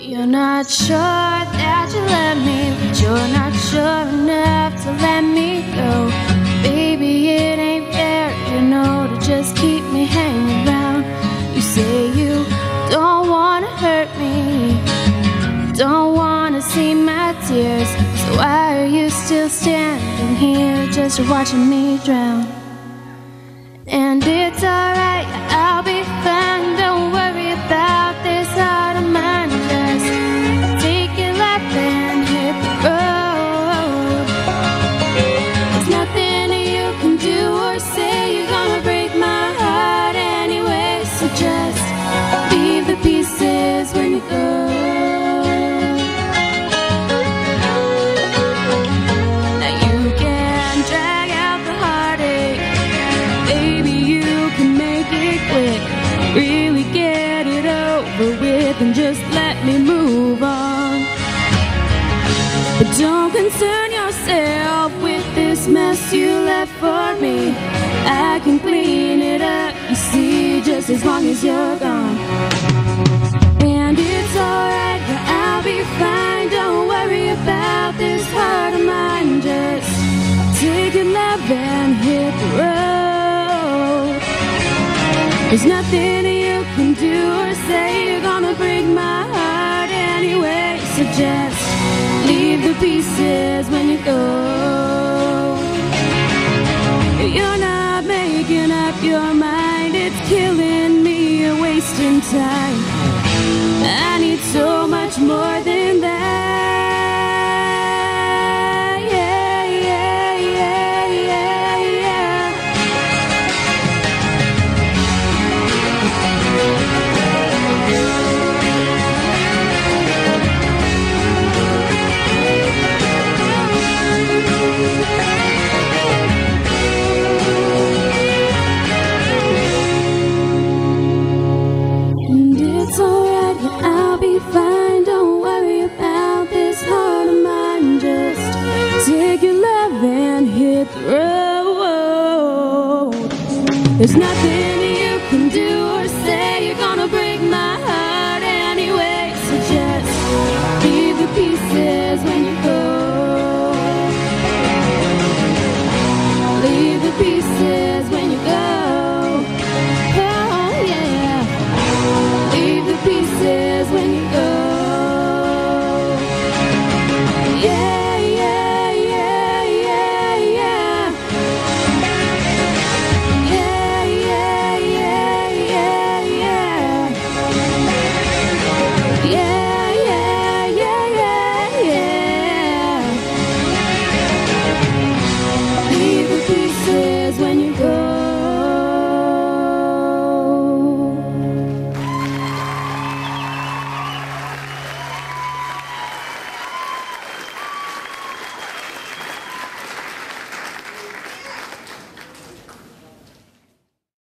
You're not sure that you love me, but you're not sure enough to let me go. Baby, it ain't fair, you know, to just keep me hanging around. You say you don't wanna hurt me, don't wanna see my tears. So why are you still standing here just watching me drown? It. Really get it over with and just let me move on. But don't concern yourself with this mess you left for me. I can clean it up, you see, just as long as you're gone. And it's alright, yeah, I'll be fine. Don't worry about this heart of mine. Just take your love and hit the road. There's nothing you can do or say. You're gonna break my heart anyway. So just leave the pieces when you go. You're not making up your mind. It's killing me. You're wasting time. dead road. There's nothing you can do or say. You're gonna break my heart anyway. So just leave the pieces when you go. Leave the pieces when you go. Oh yeah. Leave the pieces when you go.